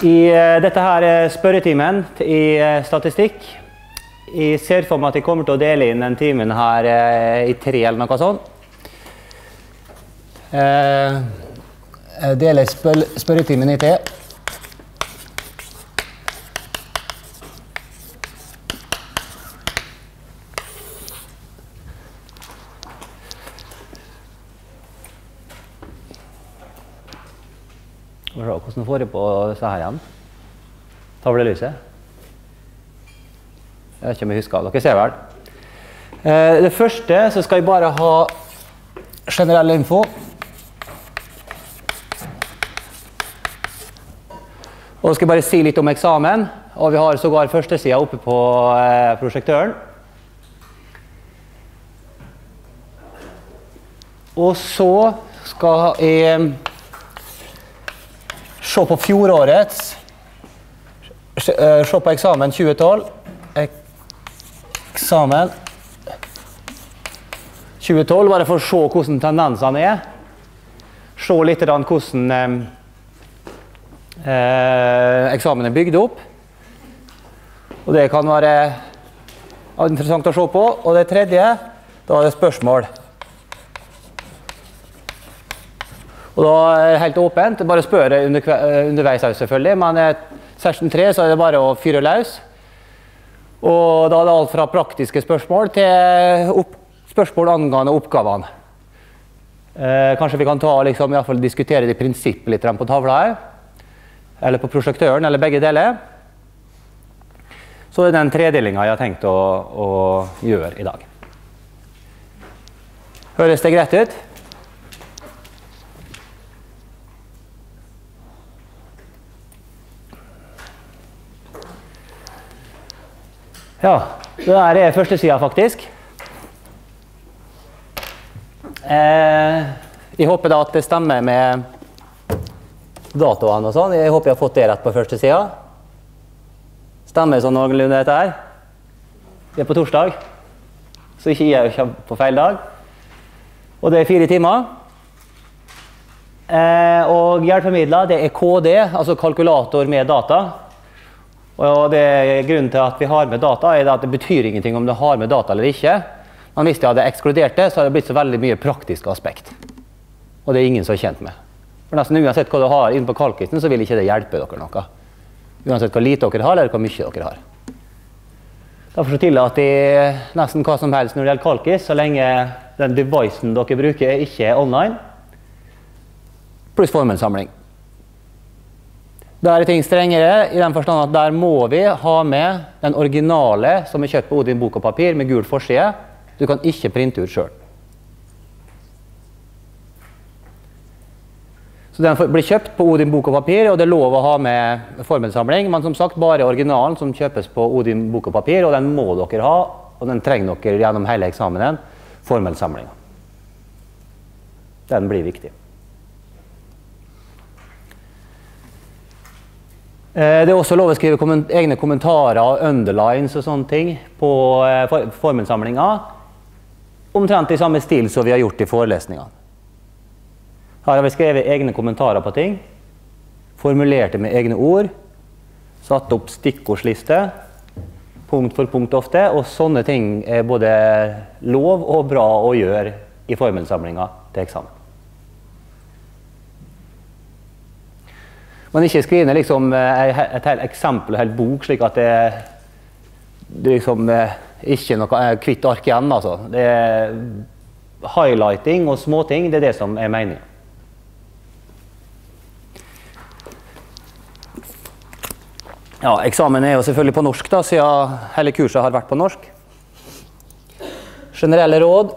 I eh, dette her er spørretimen i eh, statistikk. Jeg ser for meg at jeg kommer til å dele inn den timen her eh, i tre eller noe sånt. Jeg deler spørretimen i tre. Får på disse her igjen. Tavlelyset. Jeg vet ikke om jeg husker. Dere ser vel. Eh, Det første så skal jeg bare ha generell info. Og skal jeg bare si litt om eksamen. Og vi har sågar førstesida oppe på eh, prosjektøren. Og så skal jeg se på fjorårets Se eh, på eksamen 2012. Eksamen 2012, bare for å se hvordan tendensene er. Se litt hvordan eh, eh, eksamen er bygd opp. Og det kan være interessant å se på. Og det tredje, da er det spørsmål. Og da er det helt åpent. Bare spør under, underveis òg, selvfølgelig. Men i session 3 så er det bare å fyre løs. Og da er det alt fra praktiske spørsmål til spørsmål angående oppgavene. Eh, kanskje vi kan ta, liksom, diskutere de prinsippene litt på tavla her. Eller på prosjektøren, eller begge deler. Så det er den tredelinga jeg har tenkt å, å gjøre i dag. Høres det greit ut? Ja, det der er førstesida, faktisk. Eh, jeg håper da at det stemmer med datoene og sånn. Jeg håper jeg har fått det rett på første sida. Stemmer sånn noenlunde dette her? Det er på torsdag, så ikke jeg kommer på feil dag. Og det er fire timer. Eh, og hjelpemidler, det er KD, altså kalkulator med data. Og det Grunnen til at vi har med data, er at det betyr ingenting om du har med data eller ikke. Men hvis de hadde ekskludert det, så hadde det blitt så veldig mye praktisk aspekt. Og det er ingen som er kjent med. For nesten Uansett hva du har inne på kalkisen, så vil ikke det hjelpe dere noe. Uansett hvor lite dere har, eller hvor mye dere har. Derfor tillater de nesten hva som helst når det gjelder kalkis, så lenge den devicen dere bruker, ikke er online. Pluss formelsamling. Der er ting strengere, i den forstand at der må vi ha med den originale som er kjøpt på Odin bok og papir med gul forside. Du kan ikke printe ut sjøl. Så den blir kjøpt på Odin bok og papir, og det er lov å ha med formelsamling. Men som sagt, bare originalen som kjøpes på Odin bok og papir, og den må dere ha. Og den trenger dere gjennom hele eksamenen. Formelsamlinga. Den blir viktig. Det er også lov å skrive komment egne kommentarer og underlines og sånne ting på eh, for formelsamlinga. Omtrent i samme stil som vi har gjort i forelesningene. Her har vi skrevet egne kommentarer på ting. Formulert det med egne ord. Satt opp stikkordsliste. Punkt for punkt ofte. Og sånne ting er både lov og bra å gjøre i formelsamlinga til eksamen. Men ikke skrive ned liksom, eh, et helt eksempel, en hel bok, slik at det, det liksom eh, ikke er noe kvitt hvitt ark igjen. Altså. Det er highlighting og småting, det er det som er meninga. Ja, eksamen er jo selvfølgelig på norsk, da, siden hele kurset har vært på norsk. Generelle råd.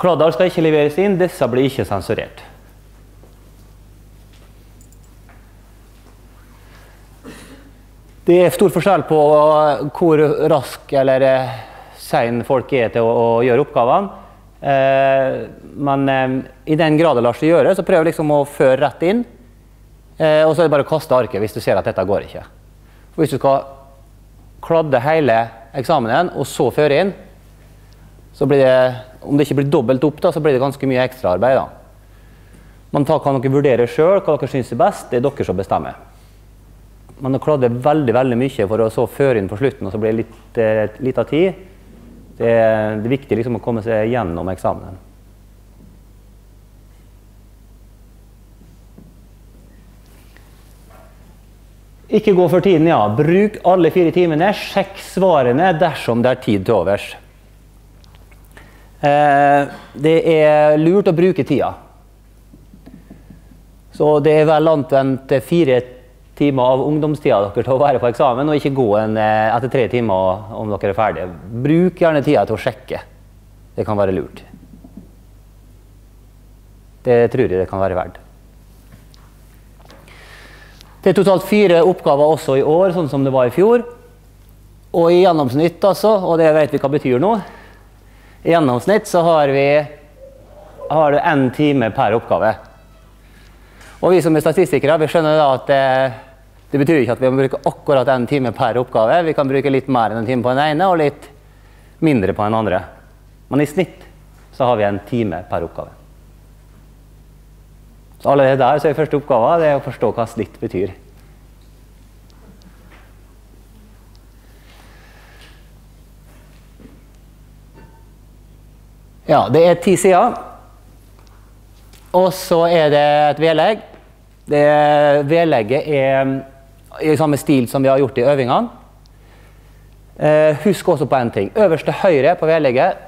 Kladder skal ikke leveres inn, disse blir ikke sensurert. Det er stor forskjell på hvor rask eller eh, sein folk er til å, å gjøre oppgavene. Eh, men eh, i den grad det lar seg gjøre, så prøv liksom å føre rett inn. Eh, og så er det bare å kaste arket hvis du ser at dette går ikke. For hvis du skal kladde hele eksamenen og så føre inn, så blir det, om det ikke blir dobbelt opp, da, så blir det ganske mye ekstraarbeid. da. Man tar hva dere vurderer sjøl hva dere syns er best. Det er dere som bestemmer. Man har kladde veldig veldig mye for å så føre inn på slutten, og så blir det litt, eh, litt av tid. Det, er- det er viktig liksom å komme seg gjennom eksamen. Ikke gå for tiden, ja. Bruk alle fire timene. Sjekk svarene dersom det er tid til overs. Eh, det er lurt å bruke tida. Så det er vel anvendt fire timer av ungdomstida dere til å være på eksamen, og ikke gå en, eh, etter tre timer om dere er ferdige. Bruk gjerne tida til å sjekke. Det kan være lurt. Det tror jeg det kan være verdt. Det er totalt fire oppgaver også i år, sånn som det var i fjor. Og i gjennomsnitt, altså, og det vet vi hva betyr nå I gjennomsnitt så har vi har du én time per oppgave. Og vi som er statistikere, vi skjønner da at det, betyr ikke at vi må bruke akkurat en time per oppgave. Vi kan bruke litt mer enn en time på den ene og litt mindre på den andre. Men i snitt så har vi en time per oppgave. Så allerede der så er første oppgave det er å forstå hva snitt betyr. Ja, det er ti sider. Og så er det et vedlegg. Det vedlegget er i samme stil som vi har gjort i øvingene. Eh, husk også på én ting. Øverste høyre på vedlegget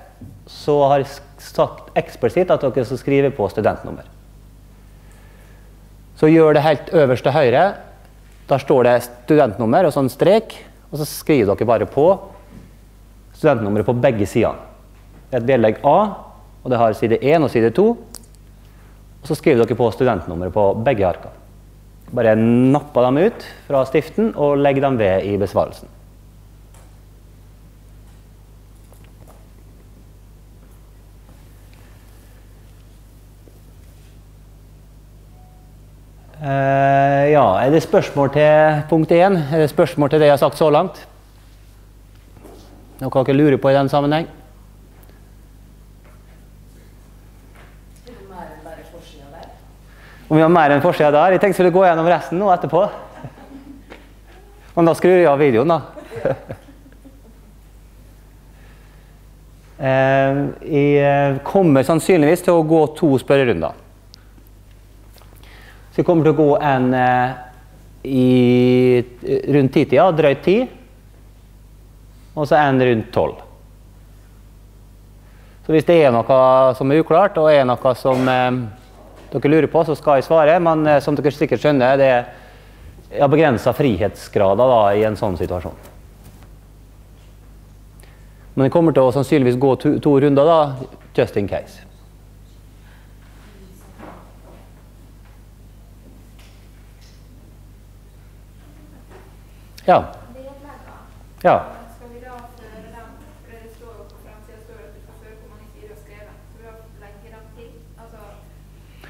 har sagt eksplisitt at dere skal skrive på studentnummer. Så gjør det helt øverste høyre. Da står det studentnummer og sånn strek. Og så skriver dere bare på studentnummeret på begge sidene. Det er et vedlegg A, og det har side 1 og side 2. Og så skriver dere på studentnummeret på begge arkene. Bare napper dem ut fra stiften og legge dem ved i besvarelsen. Uh, ja, er det spørsmål til punkt 1? Er det spørsmål til det jeg har sagt så langt? Noe dere lurer på i den sammenheng? Vi har mer enn forsida der? Jeg tenkte jeg skulle gå gjennom resten nå etterpå. Men da skrur jeg av videoen, da. Eh, Jeg kommer sannsynligvis til å gå to spørrerunder. Så jeg kommer til å gå en eh, i rundt titida, drøyt ti. Og så en rundt tolv. Så hvis det er noe som er uklart, og er noe som eh, dere lurer på, så skal jeg svare. Men eh, som dere sikkert skjønner, det er ja, begrensa frihetsgrader da, i en sånn situasjon. Men jeg kommer til å sannsynligvis gå to, to runder, da, just in case. Ja. Ja. Skal vi da føre dem, for det står jo på fremsiden står at du skal føre hvor mange sider du har skrevet. Så vi da legger dem til. Altså,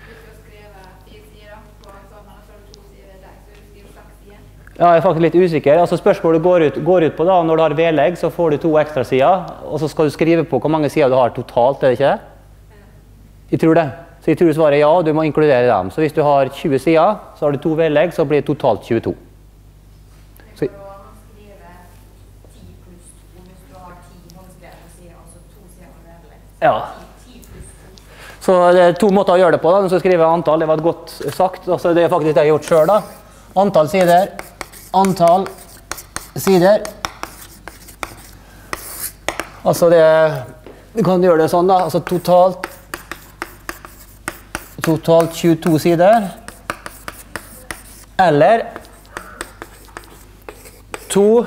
hvis du har skrevet fire sider på eksamen, og så har du to sider der, så du skriver seks sider. Ja, jeg er faktisk litt usikker. Altså Spørsmålet går ut, går ut på da, når du har vedlegg, så får du to ekstra sider. Og så skal du skrive på hvor mange sider du har totalt, er det ikke det? Jeg tror det. Så jeg tror svaret er ja, og du må inkludere dem. Så hvis du har 20 sider, så har du to vedlegg, så blir det totalt 22. Så- For å skrive 10 pluss 2 hvis du har 10 håndskrevne sider, altså. Ja. 10 pluss 2. Så det er to måter å gjøre det på. da. Den som skriver antall, det var et godt sagt. Altså, det er faktisk det jeg har gjort sjøl. Antall sider. Antall sider. Altså det Vi kan gjøre det sånn, da. Altså totalt Totalt 22 sider. Eller to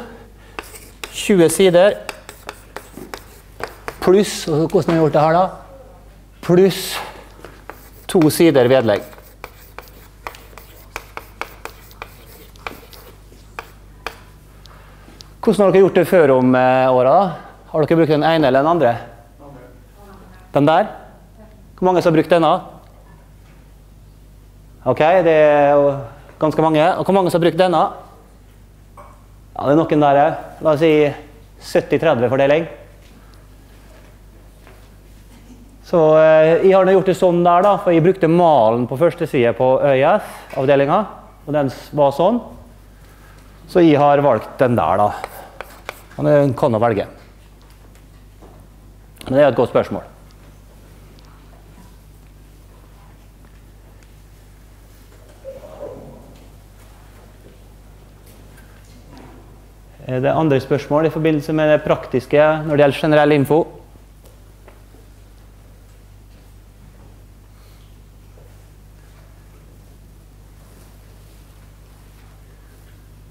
20 sider pluss Hvordan har vi gjort det her, da? pluss to sider vedlegg. Hvordan har dere gjort det før om eh, åra? Har dere brukt den ene eller den andre? Den der? Hvor mange som har brukt denne? Ok, det er ganske mange. Og hvor mange som har brukt denne? Ja, det er noen der òg. La oss si 70-30 fordeling. Så eh, jeg har gjort det sånn der, da, for jeg brukte malen på første side på ØIS-avdelinga. Og den var sånn. Så jeg har valgt den der, da. Han kan å velge. Men det er et godt spørsmål. Er det andre spørsmål i forbindelse med det praktiske når det gjelder generell info?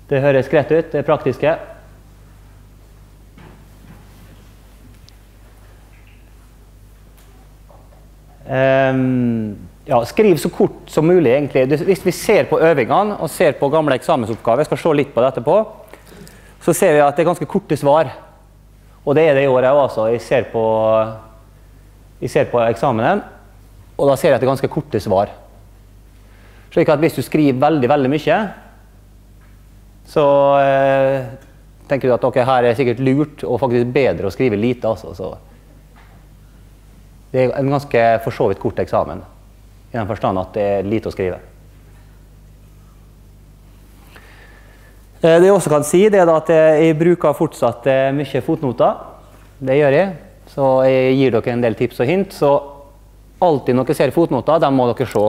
Det høres greit ut, det praktiske. Ja, skriv så kort som mulig, egentlig. Hvis vi ser på øvingene og ser på gamle eksamensoppgaver, jeg skal se litt på det etterpå, så ser vi at det er ganske korte svar. Og det er det i år òg, altså. Jeg ser, på, jeg ser på eksamenen, og da ser jeg at det er ganske korte svar. Slik at hvis du skriver veldig, veldig mye, så eh, tenker du at okay, her er sikkert lurt og faktisk bedre å skrive lite. Altså, så. Det er en ganske for så vidt kort eksamen, i den forstand at det er lite å skrive. Eh, Det jeg også kan si, er at jeg bruker fortsatt eh, mye fotnoter. Det gjør jeg. Så jeg gir dere en del tips og hint. Så alltid når dere ser fotnoter, dem må dere se.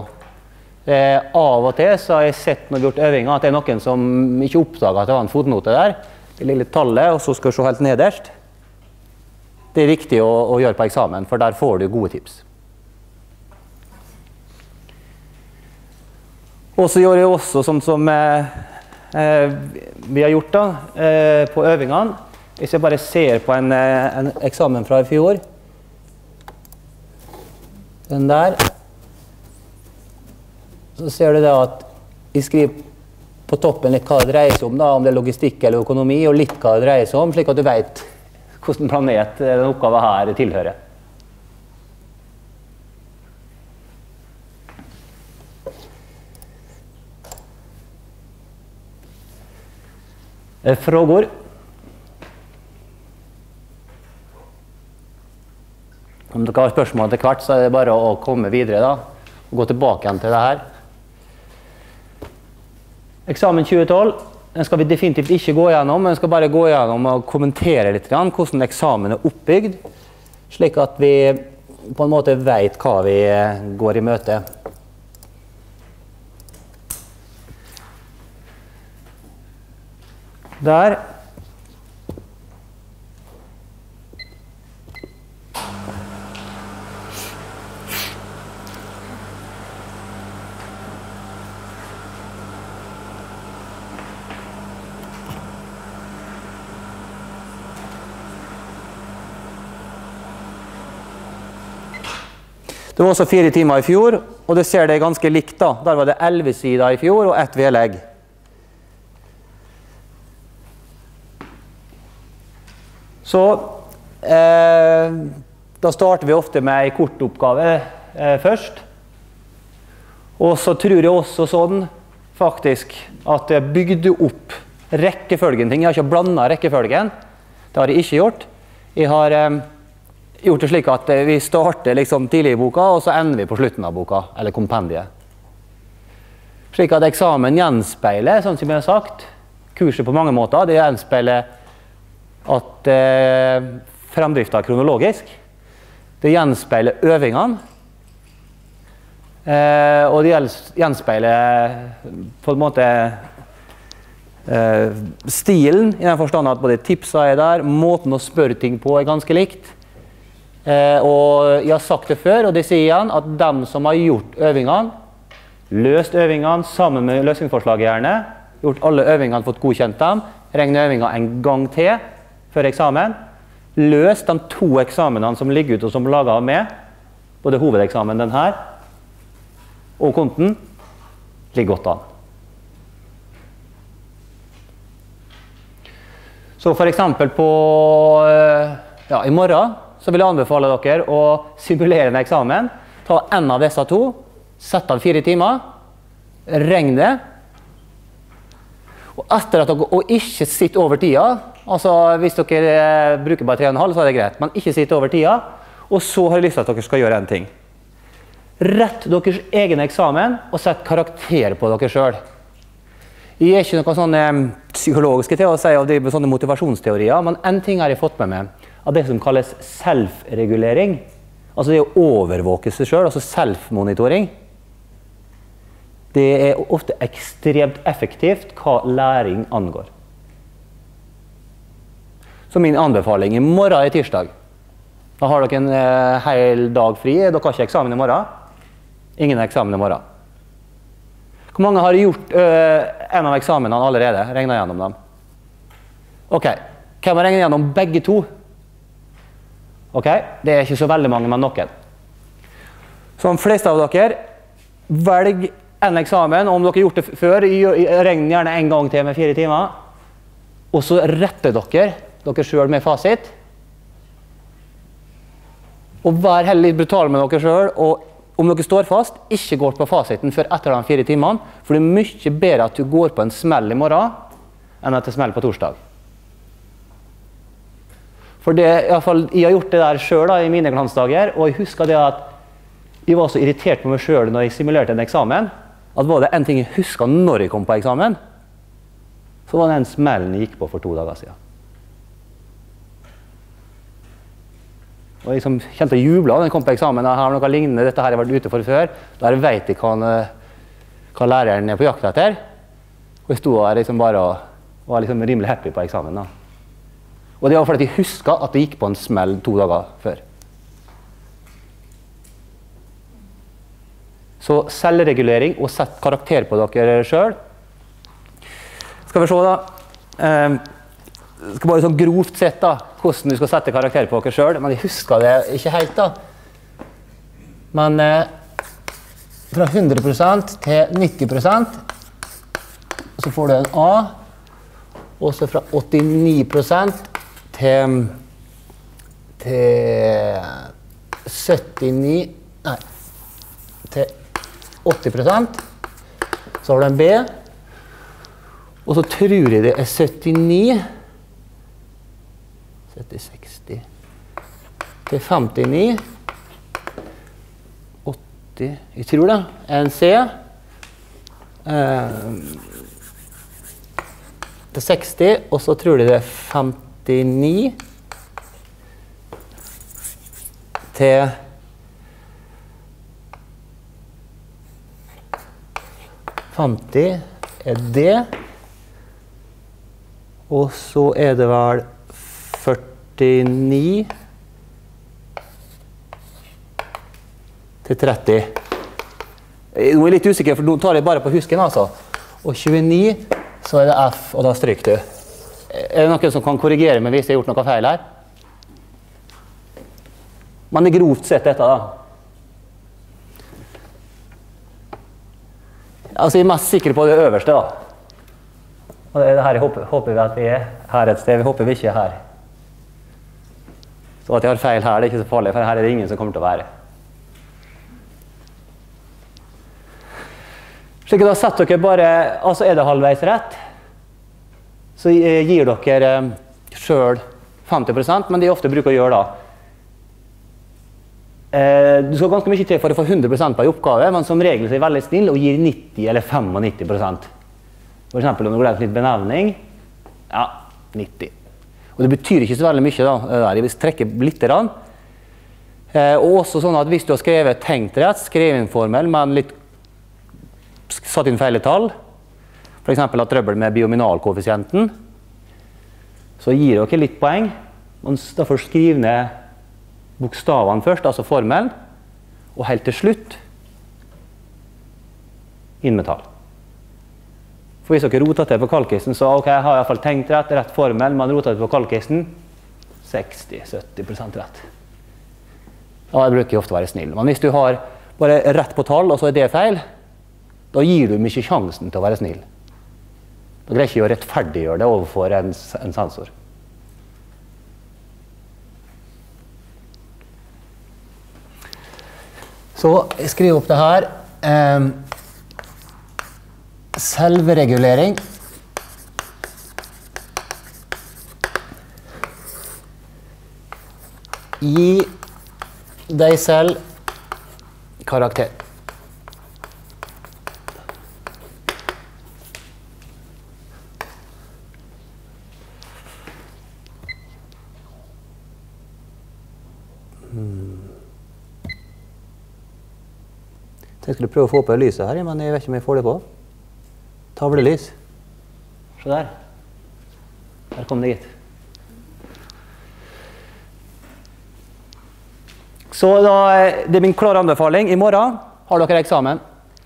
Eh, av og til så har jeg sett når vi har gjort øvinger, at det er noen som ikke oppdager at det var en fotnote der. Det lille tallet, og så skal du se helt nederst. Det er viktig å, å gjøre på eksamen, for der får du gode tips. Og så gjør jeg også sånn som eh, eh, vi har gjort da, eh, på øvingene. Hvis jeg bare ser på en, eh, en eksamen fra i fjor Den der. Så ser du da at jeg skriver på toppen litt hva det dreier seg om, da, om det er logistikk eller økonomi, og litt hva det dreier seg om, slik at du vet hvilken planet denne oppgaven her tilhører. Frågor? Om dere har spørsmål etter hvert, så er det bare å komme videre da, og gå tilbake igjen til det her. Eksamen 2012 den skal vi definitivt ikke gå gjennom, men skal bare gå gjennom og kommentere litt hvordan eksamen er oppbygd, slik at vi på en måte vet hva vi eh, går i møte. Der. Det var også fire timer i fjor, og du ser det ganske likt. da. Der var det elleve sider i fjor og ett vedlegg. Så eh, da starter vi ofte med ei kortoppgave eh, først. Og så tror jeg også sånn faktisk at jeg bygde opp rekkefølgen ting. Jeg har ikke blanda rekkefølgen. Det har jeg ikke gjort. Jeg har eh, gjort det slik at eh, vi starter liksom tidlig i boka, og så ender vi på slutten av boka, eller kompendiet. Slik at eksamen gjenspeiler, sånn som jeg har sagt, kurset på mange måter. Det gjenspeiler at eh, fremdrifta er kronologisk. Det gjenspeiler øvingene. Eh, og det gjenspeiler på en måte eh, stilen, i den forstand at både tipsa er der, måten å spørre ting på er ganske likt. Eh, og jeg har sagt det før, og det sier igjen, at dem som har gjort øvingene, løst øvingene sammen med løsningsforslaget gjerne, gjort alle øvingene, fått godkjent dem, regnet øvinga en gang til før eksamen, Løs de to eksamenene som ligger ute og som laga med, både hovedeksamen den her og konten, ligger godt an. Så f.eks. på eh, ja, i morgen så vil jeg anbefale dere å simulere en eksamen. Ta en av disse to, sett av fire timer, regn det. Etter at dere og ikke sitte over tida, altså hvis dere eh, bruker bare 3,5, så er det greit, men ikke sitte over tida. Og så har jeg lyst til at dere skal gjøre en ting. Rett deres egen eksamen og sett karakter på dere sjøl. Jeg er ikke noe sånne em, psykologiske til å si av de sånne motivasjonsteorier, men en ting har jeg fått med meg av det som kalles selvregulering. Altså det å overvåke seg sjøl, altså self-monitoring. Det er ofte ekstremt effektivt hva læring angår. Så min anbefaling i morgen er tirsdag. Da har dere en eh, hel dag fri. Dere har ikke eksamen i morgen. Ingen eksamen i morgen. Hvor mange har gjort eh, en av eksamenene allerede? Regna gjennom dem? Ok. Hvem har regnet gjennom begge to? Ok, Det er ikke så veldig mange, men noen. Så de fleste av dere, velg en eksamen. Om dere har gjort det før, regn gjerne en gang til med fire timer. Og så retter dere dere sjøl med fasit. Og vær heller litt brutal med dere sjøl. Og om dere står fast, ikke gå på fasiten før etter de fire timene. For det er mye bedre at du går på en smell i morgen enn at det smeller på torsdag. For det, i fall, Jeg har gjort det der sjøl i mine glansdager, og jeg husker det at jeg var så irritert på meg sjøl når jeg simulerte en eksamen, at var det en ting jeg huska når jeg kom på eksamen, så var det den smellen jeg gikk på for to dager siden. Og jeg liksom kjente å juble da jeg kom på eksamen. Jeg har noe lignende, dette har jeg vært ute for før. Der vet jeg hva, eh, hva læreren er på jakt etter. Og jeg sto der liksom bare og var liksom rimelig happy på eksamen. da. Og det var fordi jeg huska at det gikk på en smell to dager før. Så selvregulering og sett karakter på dere sjøl. Skal vi se, da. Eh, skal bare sånn grovt sett da, hvordan du skal sette karakter på dere sjøl. Men jeg husker det ikke helt, da. Men eh, fra 100% til 90% så får du en A. Og så fra 89% til, til 79 Nei, til 80% så har du en B. Og så tror jeg det er 79 70, 60 til 59 80 Jeg tror det. En C. Eh, til 60, og så tror de det er 59 til Femti er det. Og så er det vel 49 til 30. Eh, Nå er jeg litt usikker, for nå tar jeg bare på husken. altså. Og 29, så er det F, og da stryker du. Er det noen som kan korrigere meg hvis jeg har gjort noe feil her? Men det er grovt sett dette, da. Altså, vi er mest sikre på det øverste, da. Og det det her håper, håper vi at vi er her et sted. Vi håper vi ikke er her. Så at jeg har feil her, det er ikke så farlig, for her er det ingen som kommer til å være. Slik at da setter dere bare Altså er det halvveis rett, så gir dere eh, sjøl 50 men jeg ofte bruker å gjøre da eh, Du skal ganske mye til for å få 100% på en oppgave, men som regel så er jeg veldig snill og gir 90 eller 95% For eksempel om du glemte litt benevning. Ja, 90. Og det betyr ikke så veldig mye, da. der. Jeg trekker litt. Eh, og også sånn at hvis du har skrevet tenkt rett, skrevet inn formel, men litt satt inn feil tall, f.eks. hatt trøbbel med biominalkoeffisienten, så gir dere litt poeng. Men s- Derfor skriv ned bokstavene først, altså formelen, og helt til slutt inn med tall. For hvis dere roter til på kalkisen, så ok, jeg har iallfall tenkt rett, rett formel, men roter til på kalkisen 60-70 rett. Ja, jeg bruker ofte å være snill. Men hvis du har bare rett på tall, og så er det feil, da gir du ikke sjansen til å være snill. Da greier ikke å rettferdiggjøre det overfor en, en sensor. Så jeg skriver opp det her. Selvregulering. Gi deg selv karakter. Jeg skulle prøve å få på lyset her, men jeg vet ikke om jeg får det på. Tavlelys. Se der. Der kom det, gitt. Så da, det er min klare anbefaling. I morgen har dere eksamen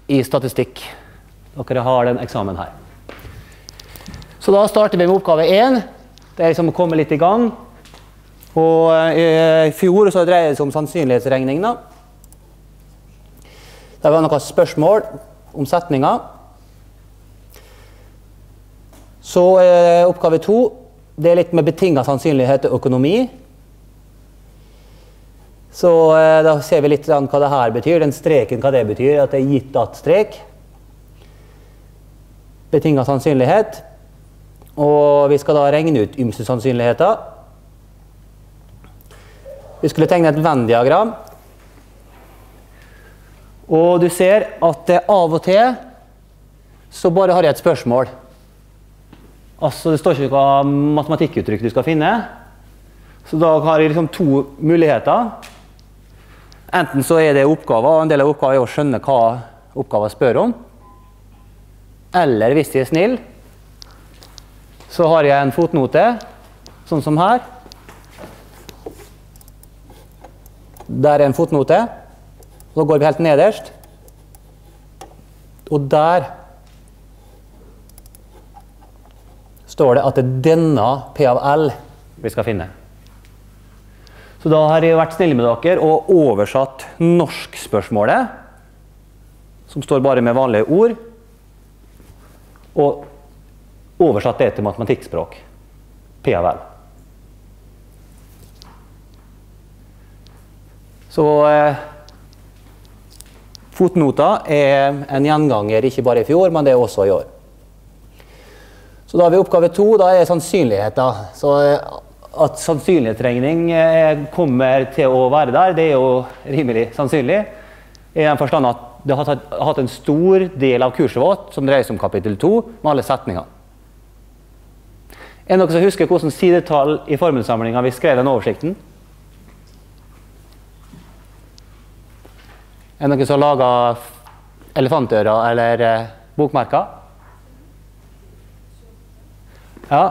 i statistikk. Dere har den eksamen her. Så da starter vi med oppgave én. Det er liksom å komme litt i gang. Og eh, I fjor så dreier det seg om sannsynlighetsregning. da. Det var noen spørsmål om setninga. Så eh, oppgave to det er litt med betinga sannsynlighet og økonomi. Så eh, da ser vi litt hva det her betyr. Den streken, hva det betyr. At det er gitt at strek. Betinga sannsynlighet. Og vi skal da regne ut ymse sannsynligheter. Vi skulle tegne et Venn-diagram. Og du ser at av og til så bare har jeg et spørsmål. Altså Det står ikke hva matematikkuttrykk du skal finne. Så da har jeg liksom to muligheter. Enten så er det oppgaver, og en del av oppgaven er å skjønne hva oppgaven spør om. Eller hvis jeg er snill, så har jeg en fotnote, sånn som her. Der er en fotnote. Så går vi helt nederst. Og der står det at det er denne P av L vi skal finne. Så da har jeg vært snill med dere og oversatt norskspørsmålet, som står bare med vanlige ord, og oversatt det til matematikkspråk. P av L. Så fotnota er en gjenganger ikke bare i fjor, men det er også i år. Så da har vi oppgave to. Da er sannsynligheter. Så eh, at sannsynlighetsregning eh, kommer til å være der, det er jo rimelig sannsynlig. I den forstand at det har hatt en stor del av kurset vårt som dreier seg om kapittel 2, med alle setningene. Er det noen som husker hvordan sidetall i formelsamlinga vi skrev den oversikten? Er det noen som har laga elefantører eller eh, bokmerker? Ja.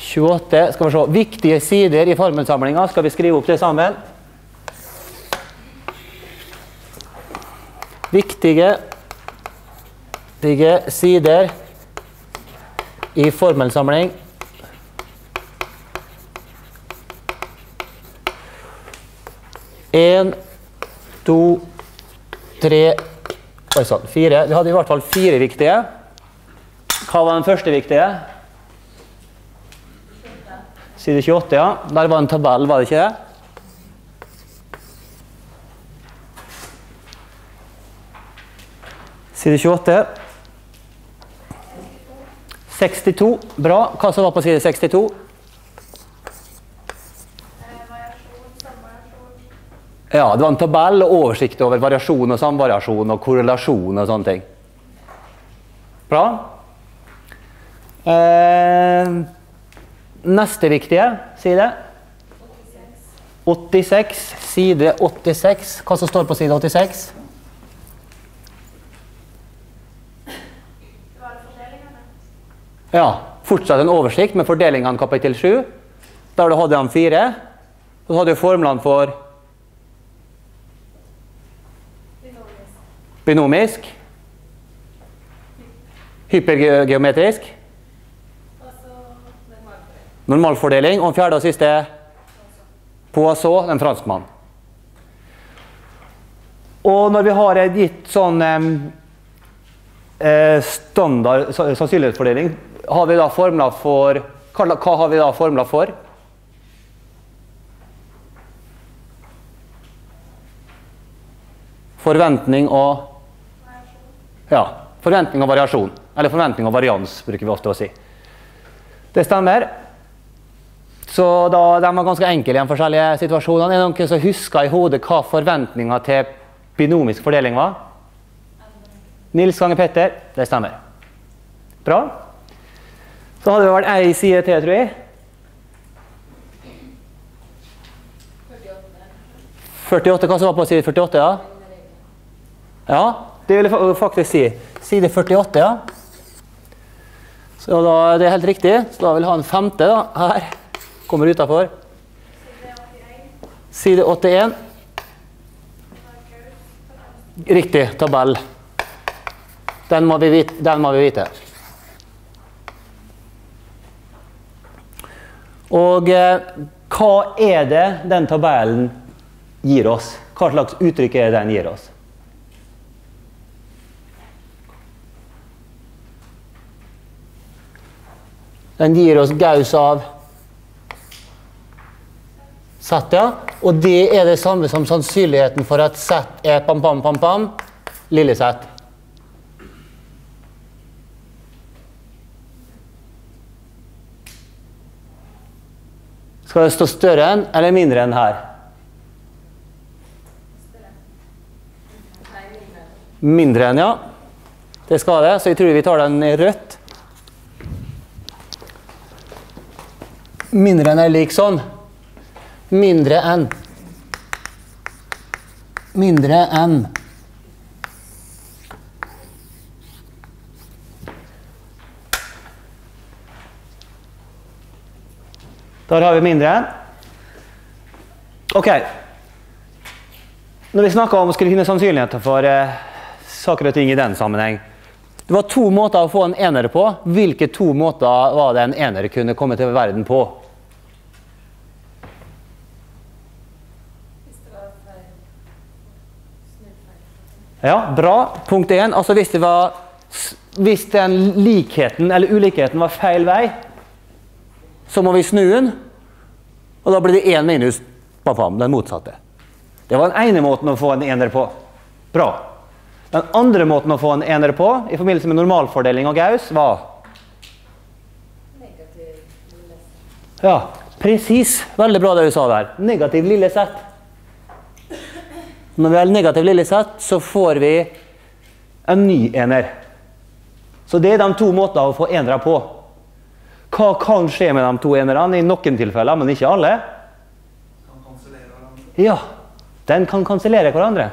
28. Skal vi se. Viktige sider i formelsamlinga. Skal vi skrive opp det sammen? Viktige, viktige sider i formelsamling. Én, to, tre Oi sann, fire. Vi hadde i hvert fall fire viktige. Hva var den første viktige? Side 28, ja. Der var en tabell, var det ikke det? Side 28. 62. Bra. Hva som var på side 62? Ja, det var en tabell og oversikt over variasjon og samvariasjon og korrelasjon og sånne ting. Bra. Eh, neste viktige side? 86. Side 86. Hva som står på side 86? Ja, fortsatt en oversikt med fordelingene kapittel 7. Der du hadde de fire. Så hadde du formlene for binomisk, hypergeometrisk, normalfordeling, og fjerde og siste Poisson, en franskmann. Og når vi har en gitt sånn eh, standard sannsynlighetsfordeling, har vi da formler for hva, har vi da formler for? Forventning og Ja. Forventning og variasjon. Eller forventning og varians, bruker vi ofte å si. Det stemmer. Så da, de var ganske enkle i de forskjellige situasjonene. Er det noen som husker i hodet hva forventninga til binomisk fordeling var? Nils ganger Petter. Det stemmer. Bra. Så hadde det vært ei side til, tror jeg. 48. Hva som var på side 48? ja? Ja, det vil jeg faktisk si. Side 48, ja. Så da, det er helt riktig. Så da vil jeg ha en femte da, her. Kommer utafor. Side 81. Riktig. Tabell. Den må vi vite. Den må vi vite. Og eh, hva er det den tabellen gir oss? Hva slags uttrykk er det den gir oss? Den gir oss gaus av Z, ja. Og det er det samme som sannsynligheten for at Z er pam, pam, pam, pam, lille Z. Skal det stå større enn eller mindre enn her? Mindre enn, ja. Det skal det, så jeg tror vi tar den i rødt. Mindre enn er lik sånn. Mindre enn. Mindre enn. Der har vi mindre enn. Ok. Når vi snakka om å skulle finne sannsynligheter for eh, saker og ting i den sammenheng Det var to måter å få en ener på. Hvilke to måter var det en ener kunne komme til verden på? Hvis det var feil. Snudd feil. Ja, bra. Punkt én. Altså hvis, var, hvis den likheten eller ulikheten var feil vei, så må vi snu den. Og da blir det én minus bam, den motsatte. Det var den ene måten å få en ener på. Bra. Den andre måten å få en ener på i forbindelse med normalfordeling og Gauss var Negativ lille Ja, presis. Veldig bra det du sa der. Negativ lille sett. Når vi har negativ lille sett, så får vi en ny ener. Så det er de to måter å få enere på. Hva kan skje med de to enerne i noen tilfeller, men ikke alle? Ja, den kan kansellere hverandre.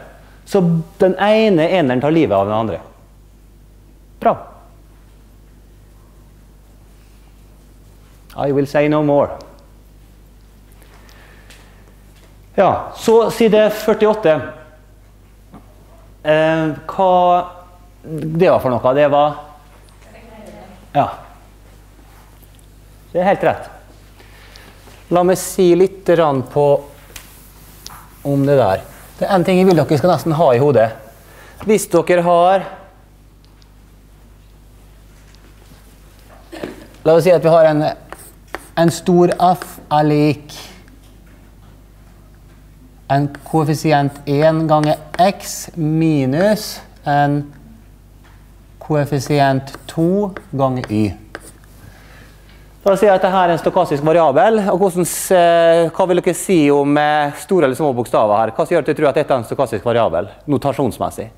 Så den ene eneren tar livet av den andre. Bra. I will say no more. Ja, så side 48. Eh, hva det var for noe? Det var Ja. Det er helt rett. La meg si litt på om det der. Det er en ting jeg vil dere skal nesten ha i hodet. Hvis dere har La oss si at vi har en, en stor F er lik en koeffisient 1 ganger x minus en koeffisient 2 ganger y. Da sier jeg at dette er en stokastisk variabel. og hvordan, eh, Hva vil dere si om eh, store eller små bokstaver her? Hva gjør at dere tror at dette er en stokastisk variabel, notasjonsmessig?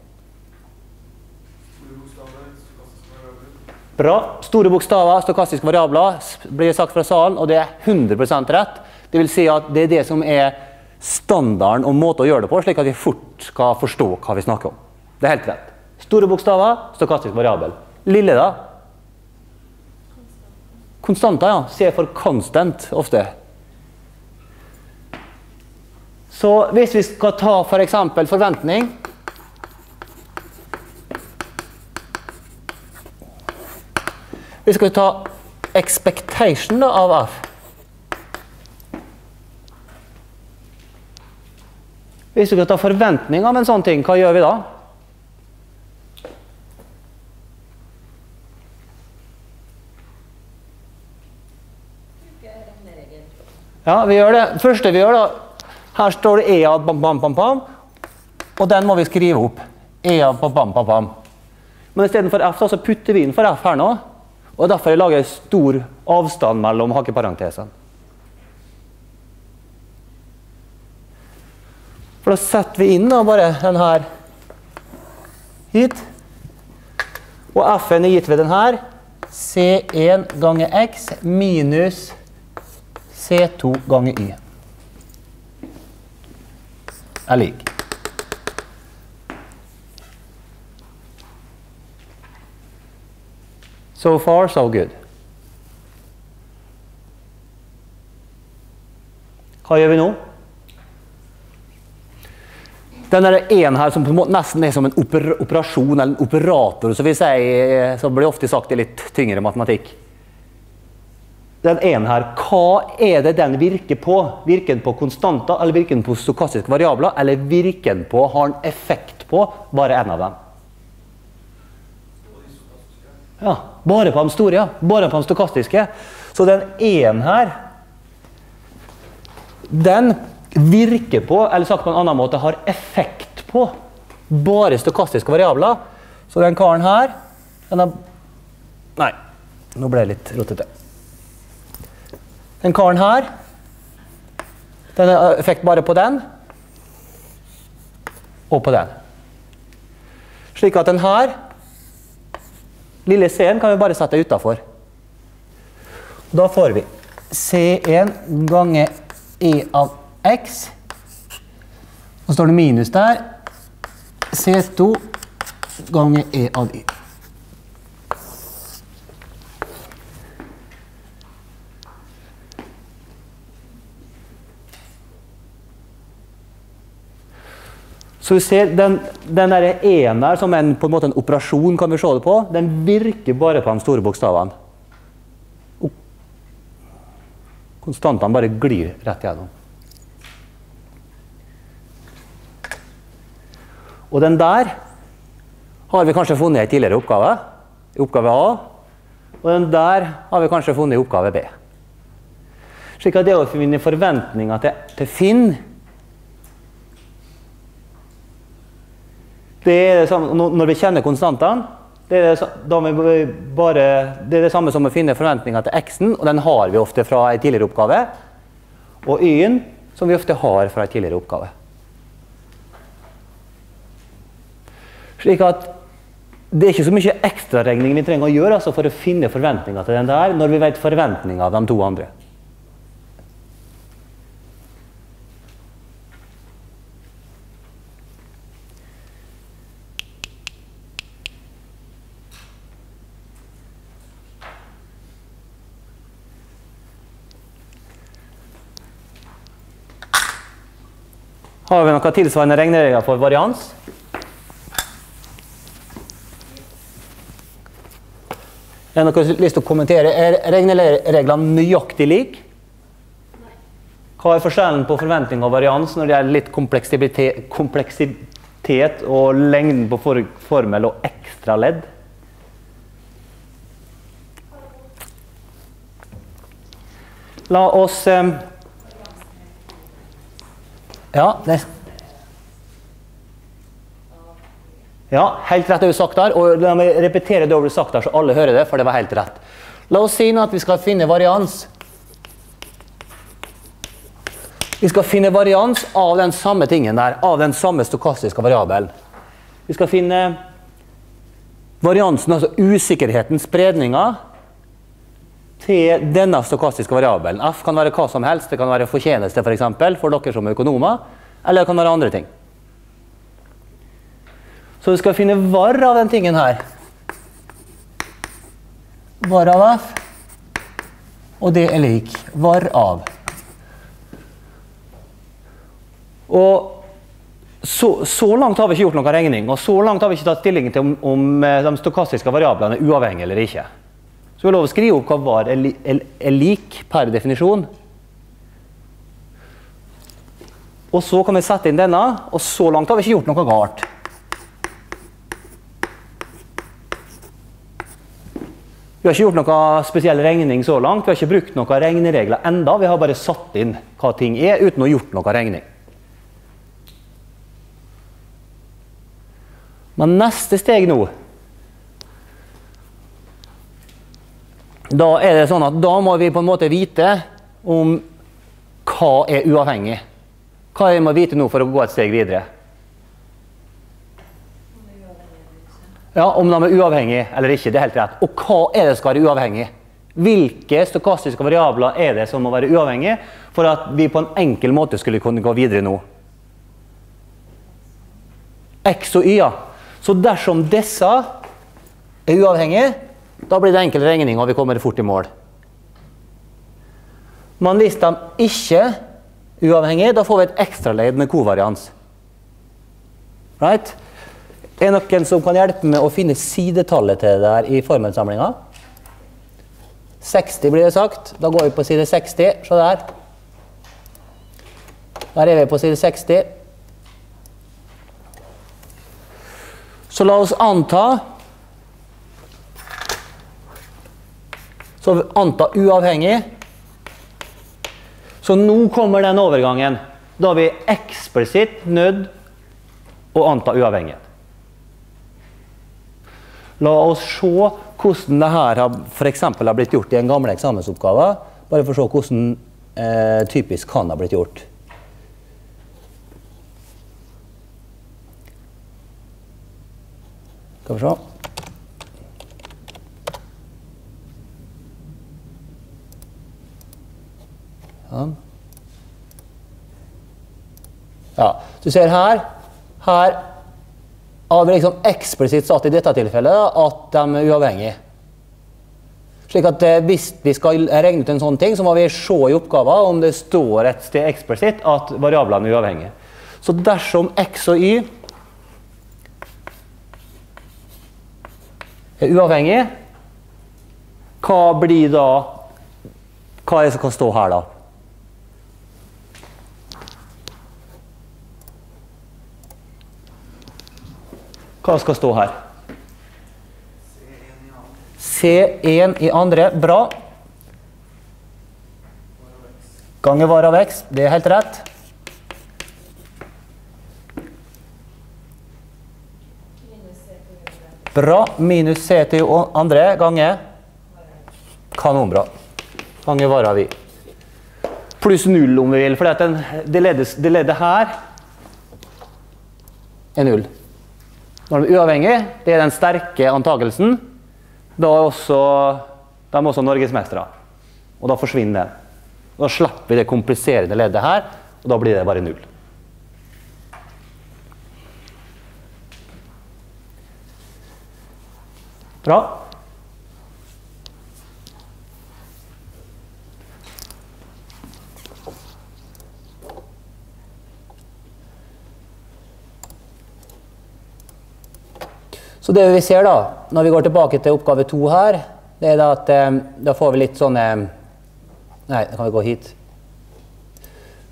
Bra. Store bokstaver, stokastiske variabler, blir sagt fra salen, og det er 100 rett. Det vil si at det er det som er standarden og måten å gjøre det på, slik at vi fort skal forstå hva vi snakker om. Det er helt rett. Store bokstaver, stokastisk variabel. Lille, da? Konstanter, ja. C for constant ofte. Så hvis vi skal ta. For forventning Vi skal ta expectation da, av F. Hvis vi skal ta forventning av en sånn ting, hva gjør vi da? Ja, vi gjør det. første vi gjør da, her står det EA bam, bam, bam, bam, og den må vi skrive opp. EA bam, bam, bam, bam. Men istedenfor F da, så putter vi inn for F her nå, og derfor lager jeg stor avstand mellom hakkeparentesene. For da setter vi inn da bare den her hit. Og f-en er gitt ved den her. C1 ganger x minus C2 ganger y. Er lik. So far, so good. Hva gjør vi nå? Den der en her som nesten er som en oper operasjon eller en operator, så, vil si, så blir ofte sagt i litt tyngre matematikk. Den ene her, hva er det den virker på? Virker den på konstanter, eller virker den på stokastiske variabler, eller virker den på, har den effekt på bare en av dem? Ja, bare på de store, ja. Bare på de stokastiske. Så den ene her, den virker på, eller sagt på en annen måte, har effekt på bare stokastiske variabler. Så den karen her, den har Nei, nå ble det litt rotete. Den karen her, den har effekt bare på den og på den. Slik at den her lille c-en kan vi bare sette utafor. Da får vi C1 ganger E av x. Så står det minus der. C2 ganger E av y. Så vi ser den, den der en der som en, på en måte en operasjon, kan vi se det på, den virker bare på de store bokstavene. Og Konstantene bare glir rett gjennom. Og den der har vi kanskje funnet i tidligere oppgave, i oppgave A. Og den der har vi kanskje funnet i oppgave B. Slik at det å finne forventninger til, til Finn det er det samme, når- vi kjenner konstantene, det er det, bare, det er det samme som å finne forventninger til x-en, og den har vi ofte fra en tidligere oppgave. Og y-en, som vi ofte har fra en tidligere oppgave. Slik at det er ikke så mye ekstraregning vi trenger å gjøre altså, for å finne forventninger til den der, når vi vet forventninger av de to andre. Har vi noen tilsvarende regneregler for varians? Er det noen lyst til å kommentere? Er regnereglene nøyaktig like? Hva er forskjellen på forventning og varians når det gjelder litt kompleksitet, og lengden på for formel og ekstra ledd? La oss eh, Ja, det Ja, helt rett det du sagt der. Og la meg repetere det du sagt der, så alle hører det, for det var helt rett. La oss si nå at vi skal finne varians. Vi skal finne varians av den samme tingen der, av den samme stokastiske variabelen. Vi skal finne variansen, altså usikkerheten, spredninga, til denne stokastiske variabelen. F kan være hva som helst. Det kan være fortjeneste, for, eksempel, for dere som er økonomer. Eller det kan være andre ting. Så vi skal finne var av den tingen her. Var av F. Og det er lik var av. Og så, så langt har vi ikke gjort noen regning, og så langt har vi ikke tatt stilling til om, om eh, de stokastiske variablene er uavhengige eller ikke. Så vi har lov å skrive opp hva var er, er, er lik per definisjon. Og så kan vi sette inn denne, og så langt har vi ikke gjort noe galt. Vi har ikke gjort noe spesiell regning så langt. Vi har ikke brukt noen regneregler enda. Vi har bare satt inn hva ting er, uten å ha gjort noe regning. Men neste steg nå Da er det sånn at da må vi på en måte vite om hva er uavhengig. Hva vi må vite nå for å gå et steg videre? Ja, Om de er uavhengige eller ikke. det er helt rett. Og hva er det som skal være uavhengig? Hvilke stokastiske variabler er det som må være uavhengige for at vi på en enkel måte skulle kunne gå videre nå? X og Y, ja. Så dersom disse er uavhengige, Da blir det enkel regning, og vi kommer fort i mål. Men hvis de ikke er uavhengige, da får vi et ekstraleid med kovarians. Right? Er det noen som kan hjelpe med å finne sidetallet til det der i formelsamlinga? 60 blir det sagt. Da går vi på side 60. Se der. Der er vi på side 60. Så la oss anta Så anta uavhengig. Så nå kommer den overgangen. Da er vi eksplisitt nødt å anta uavhengighet. La oss se hvordan det her har, har blitt gjort i en gammel eksamensoppgave. Bare for å se hvordan eh, typisk kan ha blitt gjort. Skal vi se. Sånn. Ja, du ser her Her har vi liksom eksplisitt satt i dette tilfellet at de er uavhengige. Slik at eh, Hvis vi skal regne ut en sånn ting, så må vi se i oppgaven om det står et sted eksplisitt at variablene er uavhengige. Så dersom x og y er uavhengige, hva blir da Hva er det som kan stå her, da? Hva skal stå her? C1 i andre. Bra. Gange var av x. Det er helt rett. Bra. Minus C til andre gange. Kanonbra. Gange var av i. Pluss null om vi vil, for det det leddet her er null. Når de er uavhengige, det er den sterke antakelsen. Da er også, de er også norgesmestere. Og da forsvinner den. Da slipper vi det kompliserende leddet her, og da blir det bare null. Bra. Så det vi ser da, når vi går tilbake til oppgave to her, det er da at eh, da får vi litt sånne Nei, da kan vi gå hit.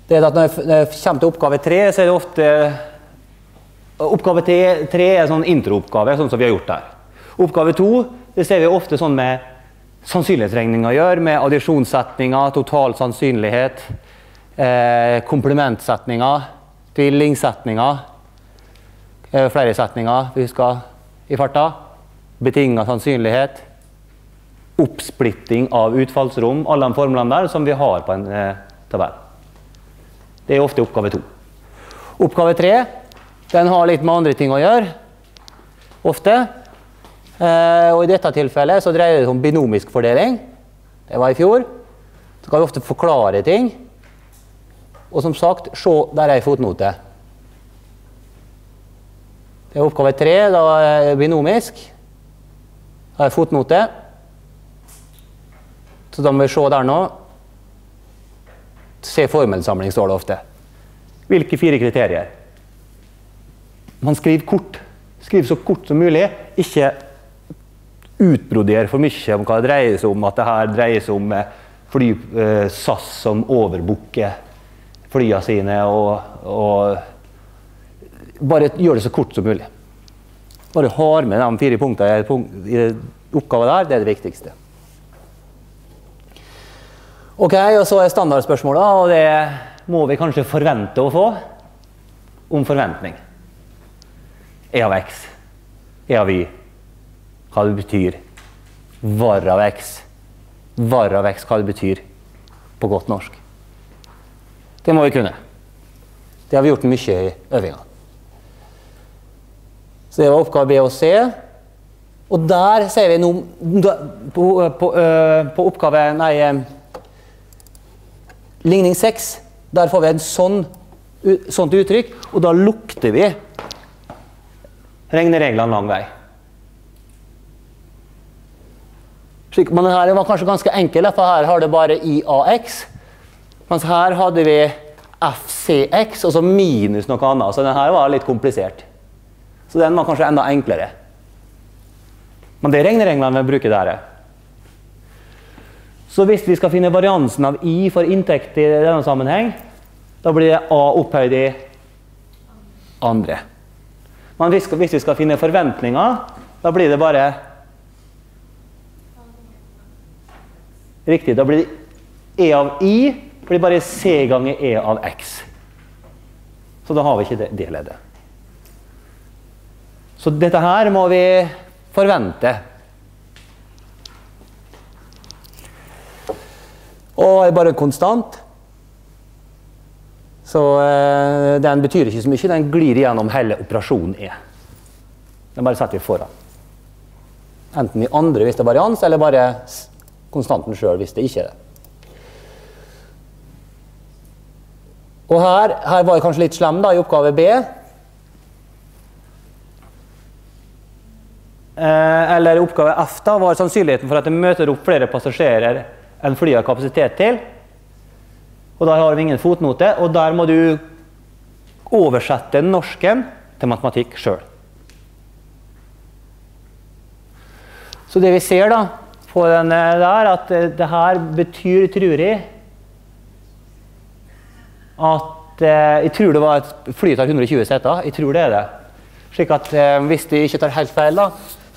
Det er at når vi kommer til oppgave tre, så er det ofte Oppgave tre er sånn introoppgave, sånn som vi har gjort der. Oppgave to det ser vi ofte sånn med sannsynlighetsregninger å gjøre, med addisjonssetninger, total sannsynlighet, eh, komplementsetninger, tvillingsetninger, eh, flere setninger vi husker i farta. Betinga sannsynlighet. Oppsplitting av utfallsrom. Alle de formlene der som vi har på en eh, tabell. Det er ofte oppgave to. Oppgave tre den har litt med andre ting å gjøre. Ofte. Eh, og I dette tilfellet så dreier det seg om binomisk fordeling. Det var i fjor. Så kan vi ofte forklare ting. Og som sagt, se, der er ei fotnote. Det er oppgave tre, da er binomisk. Da er fotnote. Så da må vi se der nå. Se formelsamling, står det ofte. Hvilke fire kriterier? Man skriver kort. Skriv så kort som mulig. Ikke utbroder for mye om hva det dreier seg om. At det her dreier seg om fly, eh, SAS som overbooker flyene sine. Og, og bare gjør det så kort som mulig. Bare har med de fire punktene i oppgaven der. Det er det viktigste. Ok, og Så er standardspørsmålet, og det må vi kanskje forvente å få. Om forventning. E av x, E av y, hva det betyr. Var av x, var av x, hva det betyr på godt norsk. Det må vi kunne. Det har vi gjort mye i øvinga. Så det var oppgave B og C. Og der ser vi noe på, på, på, oppgave Nei, ligning 6. Der får vi en sånn, sånt uttrykk, og da lukter vi regnereglene lang vei. Slik, men her var kanskje ganske enkel, for her har det bare IAX. Mens her hadde vi FCX og så minus noe annet. Så denne var litt komplisert. Så den var kanskje enda enklere. Men det er regnereglene vi bruker der. Så hvis vi skal finne variansen av I for inntekt i denne sammenheng, da blir det A opphøyd i andre. Men hvis, hvis vi skal finne forventninger, da blir det bare Riktig. Da blir E av I blir bare C ganger E av X. Så da har vi ikke det, det leddet. Så dette her må vi forvente. Og er bare konstant. Så eh, den betyr ikke så mye. Den glir gjennom hele operasjonen E. Den bare setter vi foran. Enten i andre hvis det er varians, eller bare konstanten sjøl hvis det ikke er det. Og her, her var jeg kanskje litt slem da, i oppgave B. eller oppgave F da, var sannsynligheten for at det møter opp flere passasjerer enn flyet har kapasitet til. Og der har vi ingen fotnote, og der må du oversette norsken til matematikk sjøl. Så det vi ser da, på den eh, der, at eh, det her betyr, tror jeg, at eh, Jeg tror det var et fly tar 120 seter. Jeg tror det er det. Slik at eh, hvis de ikke tar helt feil, da,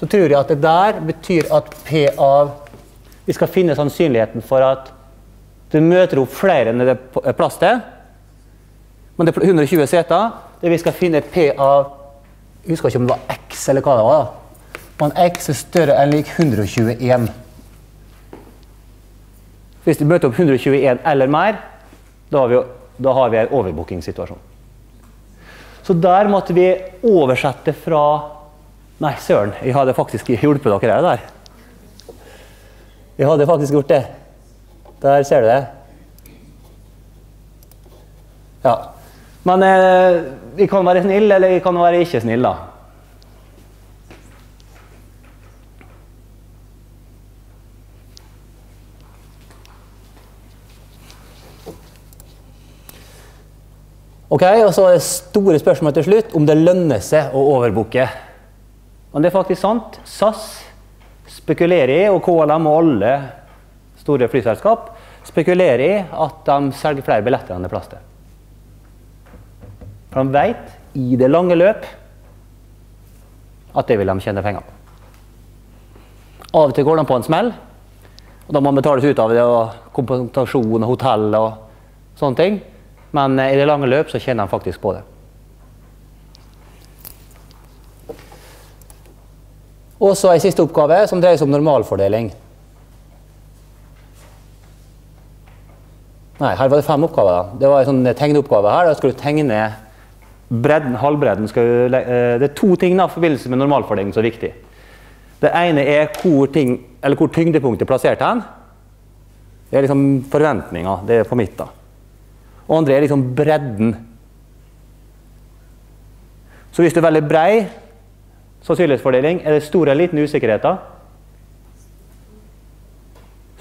så tror jeg at det der betyr at P av Vi skal finne sannsynligheten for at det møter opp flere enn det er plass til. Men det er 120 seter. Det vi skal finne P av Jeg husker ikke om det var X eller hva det var. da. Men X er større enn lik 121. Hvis de møter opp 121 eller mer, da har vi, da har vi en overbookingssituasjon. Så der måtte vi oversette fra Nei, søren, jeg hadde faktisk hjulpet dere der. Jeg hadde faktisk gjort det. Der ser du det. Ja. Men eh, vi kan være snill, eller vi kan være ikke snill, da. Ok, og så er det store spørsmålet til slutt om det lønner seg å overbooke. Men det er faktisk sant. SAS spekulerer i, og KLM og alle store flyselskap spekulerer i at de selger flere billetter enn det er plass til. For de vet i det lange løp at det vil de tjene penger på. Av og til går de på en smell, og da må man betales ut av det, og kompensasjon og hotell og sånne ting. Men eh, i det lange løp så tjener de faktisk på det. Og så en siste oppgave som dreier seg om normalfordeling. Nei, her var det fem oppgaver. Det var en sånn tegneoppgave her. Da skal du tegne bredden, halvbredden. Du, eh, det er to ting i forbindelse med normalfordeling som er viktig. Det ene er hvor, ting, hvor tyngdepunktet er plassert hen. Det er liksom forventninga. Det er på mitt. da. Og andre er liksom bredden. Så hvis du er veldig brei sannsynlighetsfordeling, er det stor eller liten usikkerhet da?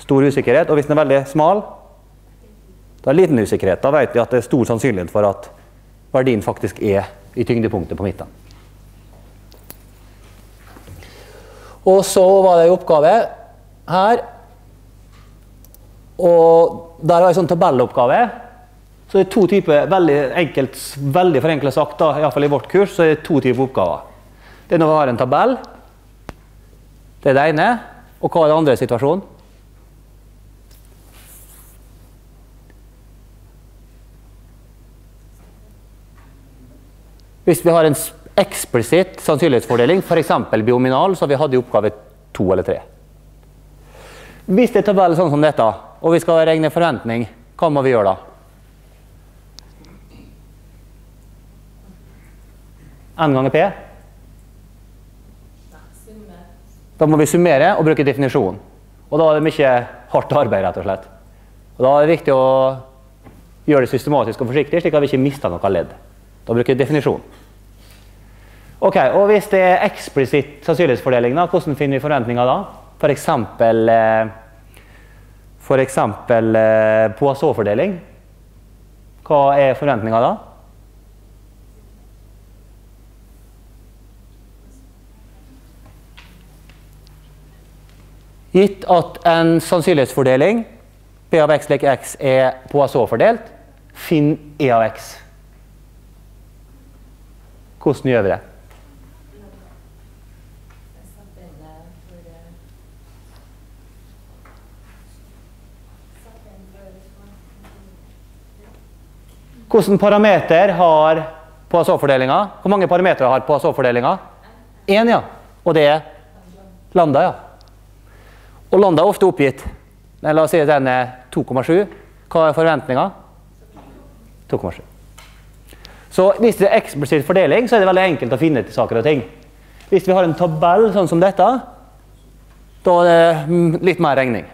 Stor usikkerhet. Og hvis den er veldig smal, da er det liten usikkerhet. Da vet vi at det er stor sannsynlighet for at verdien faktisk er i tyngdepunktet på midten. Og så var det en oppgave her. Og der var en sånn tabelloppgave. Så det er to typer, veldig enkelt, veldig forenkla sagt, iallfall i vårt kurs, så er det to typer oppgaver. Det er når vi har en tabell. Det er det ene. Og hva er den andre situasjonen? Hvis vi har en eksplisitt sannsynlighetsfordeling, f.eks. biominal, så vi hatt i oppgave to eller tre. Hvis det er tabell sånn som dette, og vi skal regne forventning, hva må vi gjøre da? N ganger P? Da må vi summere og bruke definisjon. Og da er det mye hardt arbeid, rett og slett. Og da er det viktig å gjøre det systematisk og forsiktig, slik at vi ikke mister noe ledd. Da bruker vi definisjon. Ok, og Hvis det er eksplisitt sannsynlighetsfordeling, da, hvordan finner vi forventninger da? For eksempel, eh, for eksempel eh, Poisson-fordeling. Hva er forventninga da? Gitt at en sannsynlighetsfordeling P av x lik x er Poisson-fordelt, finn E av x. Hvordan gjør vi det? Hvilken parameter har Poisson-fordelinga? Hvor mange parametere har Poisson-fordelinga? Én, ja. Og det er lambda, ja. Og landet er ofte oppgitt. Men la oss si at den er 2,7. Hva er forventninga? 2,7. Så hvis det er eksplisitt fordeling, så er det veldig enkelt å finne til saker og ting. Hvis vi har en tabell sånn som dette, da er det mm, litt mer regning.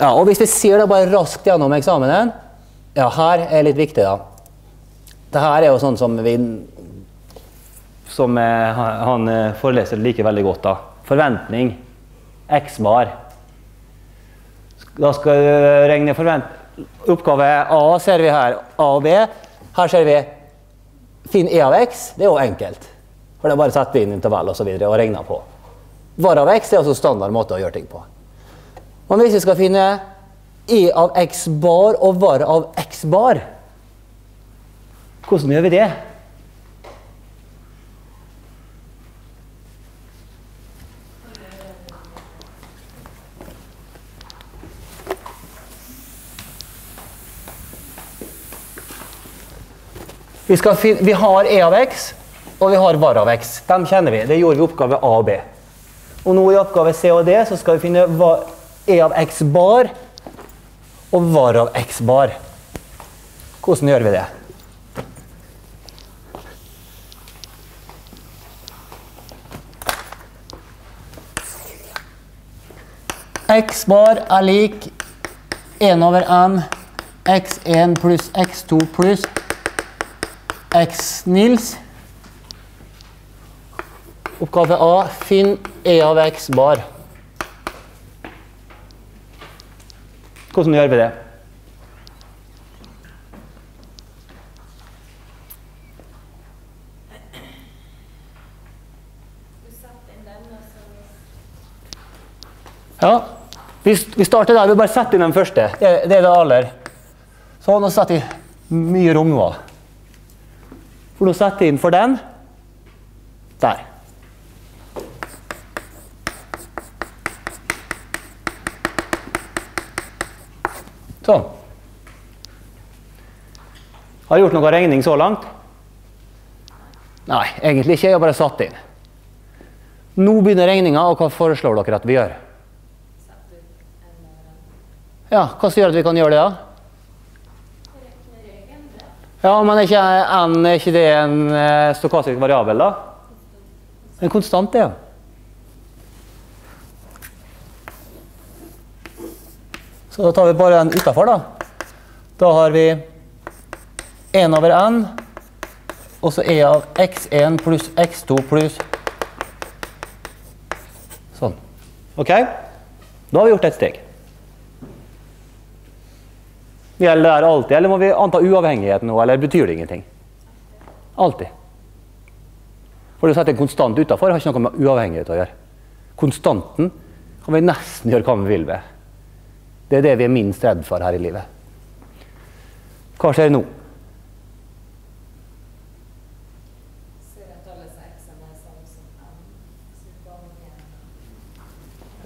Ja, og Hvis vi ser det bare raskt gjennom eksamenen Ja, her er litt viktig, da. Det her er jo sånn som vi Som eh, han eh, foreleser liker veldig godt. da. Forventning. X-bar. Da skal du regne forvent... Oppgave A ser vi her. A og B. Her ser vi Finn E av X. Det er jo enkelt. For det er bare å sette inn intervall og, så videre, og regne på. Var av X er også standard måte å gjøre ting på. Men hvis vi skal finne E av X bar og var av X bar, hvordan gjør vi det? Vi, finne, vi har E av X, og vi har var av X. Dem kjenner vi. Det gjorde vi i oppgave A og B. Og nå i oppgave C og D så skal vi finne E av X bar og var av X bar. Hvordan gjør vi det? X bar er lik 1 over m x1 pluss x2 pluss x Nils. Oppgave A. Finn E av x bar. Hvordan gjør vi det? Ja, vi, vi starter der. Vi bare setter inn den første. Det, det er det aller. Sånn, og setter mye rom nå. For nå setter jeg inn for den. Der. Sånn. Har jeg gjort noe regning så langt? Nei, egentlig ikke. Jeg har bare satt inn. Nå begynner regninga, og hva foreslår dere at vi gjør? Ja, Hva som gjør at vi kan gjøre det? da? Ja, men er ikke n er ikke det en eh, stokastisk variabel, da? En konstant, det. ja. Så da tar vi bare den utafor, da. Da har vi 1 over n, og så e av x1 pluss x2 pluss Sånn. OK? Da har vi gjort et steg. Gjelder det her alltid, eller må vi anta uavhengighet nå, eller betyr det ingenting? Alltid. For det å sette en konstant utafor har ikke noe med uavhengighet å gjøre. Konstanten kan vi nesten gjøre hva vi vil med. Det er det vi er minst redd for her i livet. Hva skjer nå?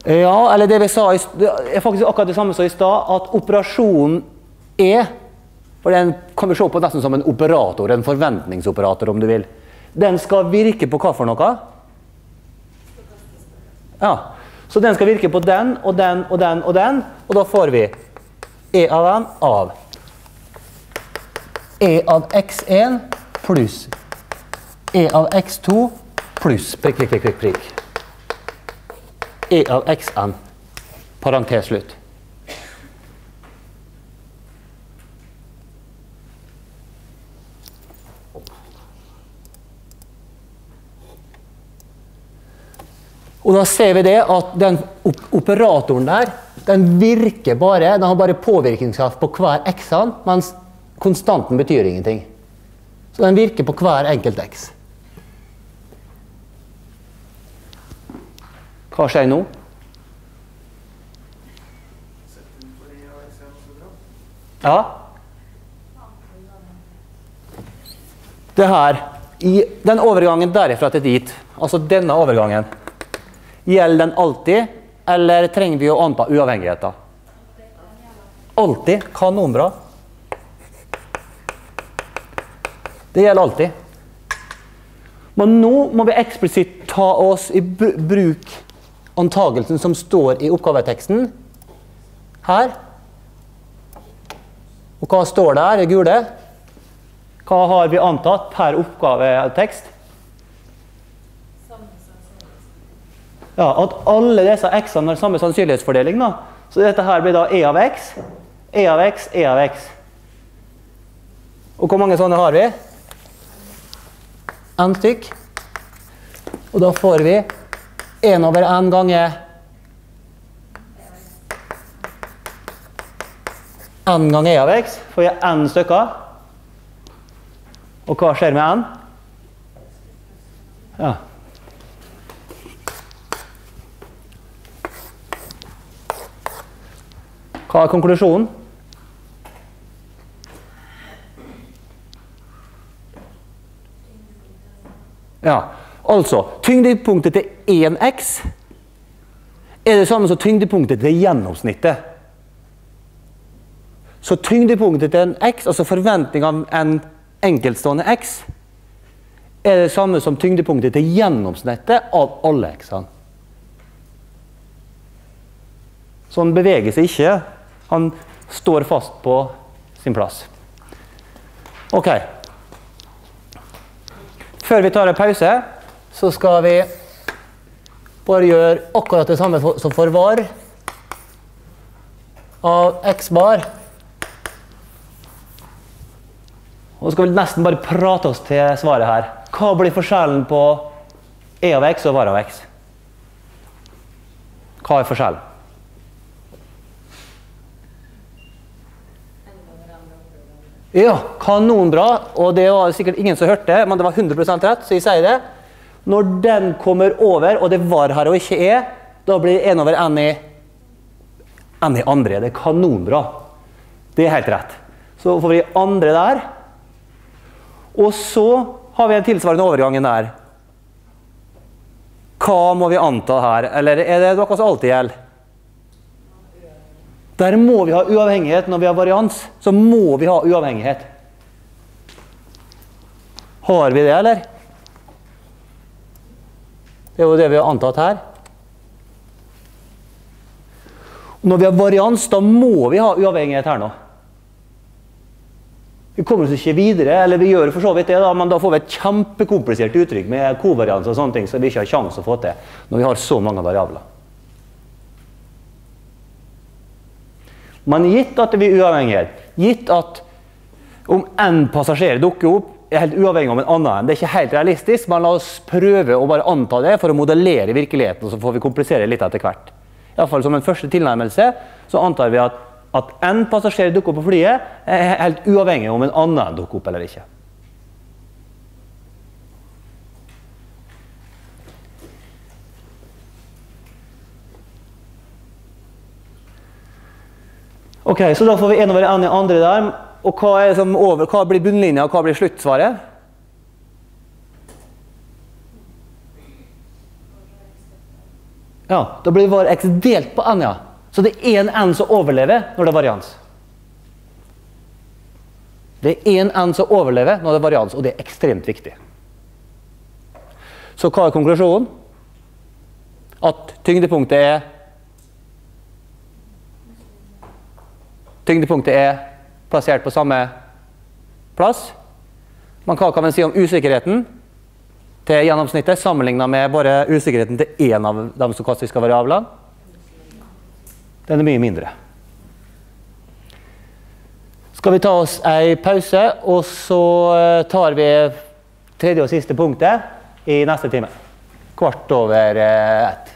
Ja, eller det vi sa i, er faktisk akkurat det samme som i stad, at operasjonen er For den kan vi se på nesten som en operator, en forventningsoperator, om du vil. Den skal virke på hva for noe? Ja. Så den skal virke på den og den og den og den, og da får vi E av n av E av x1 pluss E av x2 pluss prikk, prikk, prikk, prikk. E av xn. Parentes slutt. Og da ser vi det at den op operatoren der, den virker bare, den har bare påvirkningskraft på hver x-an, mens konstanten betyr ingenting. Så den virker på hver enkelt x. Hva skjer nå? Ja. Det her, den overgangen derifra til dit, altså denne overgangen, gjelder den alltid, eller trenger vi å anta uavhengigheter? Alltid. Kanonbra. Det gjelder alltid. Men nå må vi eksplisitt ta oss i br bruk antagelsen som står i oppgaveteksten her. Og hva står der, det gule? Hva har vi antatt per oppgavetekst? Ja, At alle disse x-ene har samme sannsynlighetsfordeling. da. Så dette her blir da e av x, e av x, e av x. Og hvor mange sånne har vi? N stykk. Og da får vi 1 over n ganger n ganger e av x. Får vi n stykker. Og hva skjer med n? Ja. Hva er konklusjonen? Ja, altså Tyngdepunktet til 1x er det samme som tyngdepunktet til gjennomsnittet. Så tyngdepunktet til en x, altså forventning av en enkeltstående x, er det samme som tyngdepunktet til gjennomsnittet av alle x-ene. Så den beveger seg ikke. Han står fast på sin plass. OK. Før vi tar en pause, så skal vi bare gjøre akkurat det samme som for var av x bar. Og så skal vi nesten bare prate oss til svaret her. Hva blir forskjellen på e av x og var av x? Hva er forskjellen? Ja, kanonbra. Og det var sikkert ingen som hørte, men det var 100 rett, så jeg sier det. Når den kommer over, og det var her og ikke er, da blir det 1 over n i n i andre. Det er kanonbra. Det er helt rett. Så får vi andre der. Og så har vi en tilsvarende overgangen der. Hva må vi anta her? Eller er det noe som alltid gjelder? Der må vi ha uavhengighet når vi har varians. Så må vi ha uavhengighet. Har vi det, eller? Det er jo det vi har antatt her. Når vi har varians, da må vi ha uavhengighet her nå. Vi kommer oss ikke videre, eller vi gjør for så vidt det, da, men da får vi et kjempekomplisert uttrykk med kovarians og sånne ting som vi ikke har sjanse å få til når vi har så mange variabler. Men gitt at det blir uavhengighet, gitt at om én passasjer dukker opp, er helt uavhengig av en annen. Det er ikke helt realistisk, men la oss prøve å bare anta det for å modellere virkeligheten, så får vi komplisere litt etter hvert. Iallfall som en første tilnærmelse så antar vi at at en passasjer dukker opp på flyet, er helt uavhengig om en annen dukker opp eller ikke. Ok, Så da får vi en over n i andre der. Og hva, er over, hva blir bunnlinja, og hva blir sluttsvaret? Ja, Da blir var x delt på n, ja. Så det er én n som overlever når det er varians. Det er én n som overlever når det er varians, og det er ekstremt viktig. Så hva er konklusjonen? At tyngdepunktet er Tyngdepunktet er plassert på samme plass. Men hva kan man si om usikkerheten til gjennomsnittet sammenlignet med bare usikkerheten til én av de stokastiske variablene? Den er mye mindre. Skal vi ta oss ei pause, og så eh, tar vi tredje og siste punktet i neste time. Kvart over eh, ett.